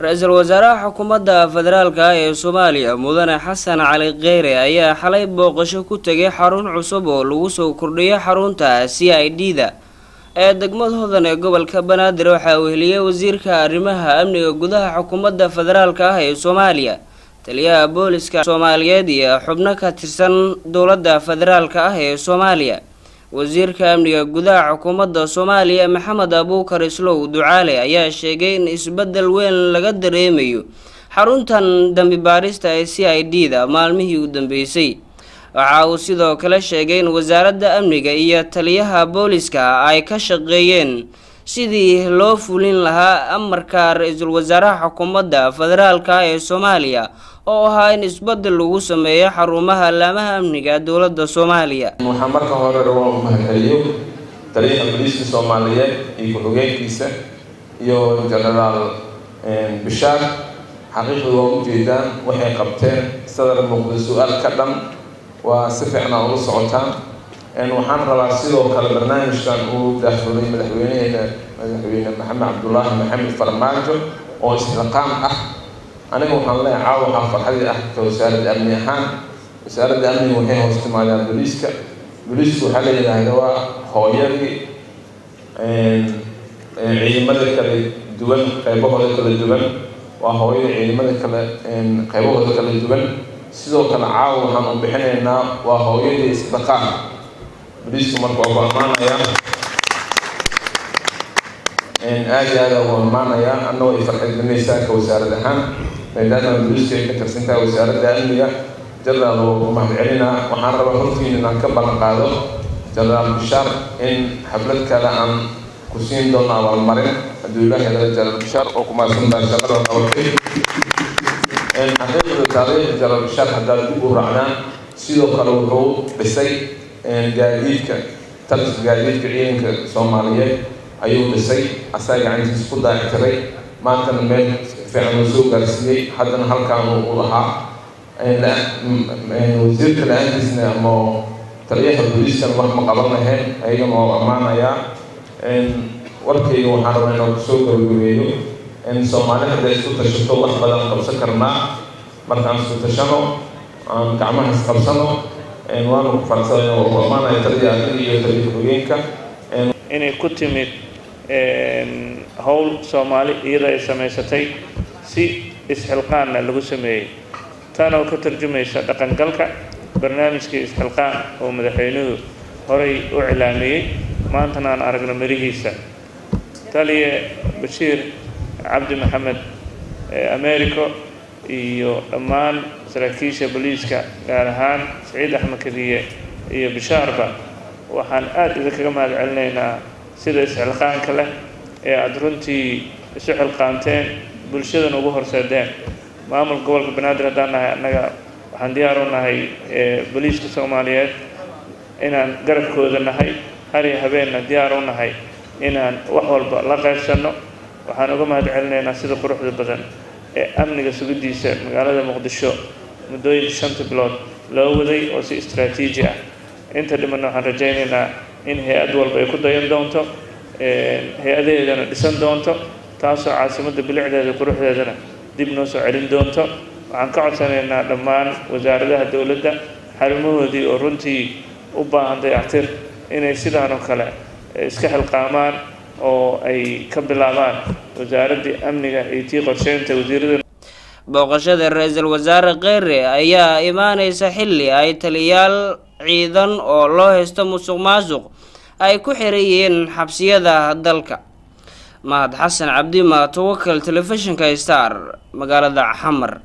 ra'iisul wasaaraha xukuumadda federaalka ah ee soomaaliya mudane xasan cali kheyre ayaa xalay booqasho ku tegay xarun cusub oo lagu soo kordhiyay xarunta c i d da ee degmada hodan ee gobolka banaadir waxaa uu heliyey wasiirka arrimaha amniga gudaha xukuumadda federaalka ah ee soomaaliya taliyaha booliska soomaaliyeed iyo xubno ka tirsan dowladda federaalka ah ee soomaaliya wasiirka amniga gudaha xukuumadda soomaaliya maxamed abuukar islow ducaale ayaa sheegay in isbeddel weyn laga dareemayo xaruntan dambi baarista ee c i d da maalmihii u dambeysay. Waxa uu sidoo kale sheegay in wasaaradda amniga iyo taliyaha booliska ay ka shaqeeyeen sidii loo fulin lahaa amarka ra'iisul wasaaraha xukuumadda federaalka ee soomaaliya oo ahaa in isbeddel lagu sameeyo xarumaha laamaha amniga dowladda soomaaliya. Waxaa marka hore dhawaan mahadceliyo taliyaha booliiska soomaaliyeed iyo ku-xigeenkiisa iyo genaraal bishaar xaqiiqda waa ujeedaan waxay qabteen sadar muuqda su'aal ka dhan waa si fiicna ula socotaan. Waxaan rabaa sidoo kale barnaamijkan uu daahfuray madaxweyneheena madaxweyne maxamed cabdulaahi maxamed farmaajo oo isliqaam ah aniga waxaan leeyahay caawa waxaa farxadii ah ka wasaaradda amni ahaan. Wasaaradda amniga waxay hoos timaadaan booliiska booliisku waxaa la yidhaahda waa hooyadii ciidamada kala duwan qaybahooda kala duwan. Waa hooyada ciidamada kale qaybahooda kala duwan. Sidoo kale caawa waxaan u bixinaynaa waa hooyadii isliqaam booliisku marka waa ku ammaanayaa aada iyo aada ugu ammaanayaa annagoo ay farxadgelinaysaa ka wasaarad ahaan maadaama ay ka tirsantaha wasaaradda amniga jenaraal waa ku mahadcelinaa waxaan rabaa hortiin inaan ka ballan qaado jenaraal bishaar in xaflad kale aan ku siin doono abaalmarin. Hadduu ilaahay dala jenaraal bishaar oo ku mahadsantaha shaqada qabatay xaqiiqda taariikh jenaraal bishaar haddaad dib u sidoo kale wuxuu dhisay gaadiidka taliska gaadiidka ciidanka soomaaliyeed ayuu dhisay asaga gacantiisa ku daactiray maantana meel fiican uu soo gaarsiiyey? Haddana halkaan uu lahaa. Wasiirka la'aantiisna ama taliyaha booliiskan wax ma qaban lahayn ayagana waa ammaanayaa warkayga waxaan rabaa inaan ku soo gabagabeeyo soomaali hadday isku tashato wax badan qabsan karnaa markaan isku tashano aan gacmahaas qabsano waanu ku farsanaya waa ku ammaanaya taliya adiga iyo taliya xogeenka inay ku timid howl soomaali iyada ay samaysatay si isxilqaanna lagu sameeyey. Tan oo ka tarjumaysa dhaqangalka barnaamijkii isxilqaan oo madaxweynuhu horay u cilaamiyey maantana aan aragno mirihiisa. Taliye bashiir cabdi maxamed americo iyo dhammaan saraakiisha booliiska gaar ahaan saciid axmed kadiye iyo bishaarba waxaan aada idinkaga mahad celinaynaa sida isxilqaanka leh ee aada runtii isu xilqaanteen bulshadana ugu horseedeen. Maamulka gobolka banaadir haddaan nahay annaga waxaan diyaar u nahay booliiska soomaaliyeed inaan garabkooda nahay har iyo habeenna diyaar u nahay inaan wax walba la qaybsanno waxaan uga mahad celinaynaa sida quruxda badan ee amniga sugidiisa magaalada muqdisho muddooyinka shanta bilood loo waday oo si istraatiiji ah. Inta dhimanna waxaan rajaynaynaa in hay'ad walba ay ku dayan doonto hay'adaheedana dhisan doonto taasoo caasimadda bilicdeeda quruxdeedana dib noo soo celin doonto. Waxaan ka codsanaynaa dhammaan wasaaradaha dowladda xarumahoodii oo runtii u baahan dayactir inay sidaan oo kale iska xilqaamaan oo ay ka bilaabaan wasaaraddii amniga iyo tii qorsheynta wasiirada. Booqashada ra'iisul wasaare kheyre ayaa imaaneysa xilli ay taliyaal ciidan oo loo haysto musuq maasuq ay ku xiran yihiin xabsiyada dalka. Mahad xasan cabdi ma tawakal telefishinka star magaalada xamar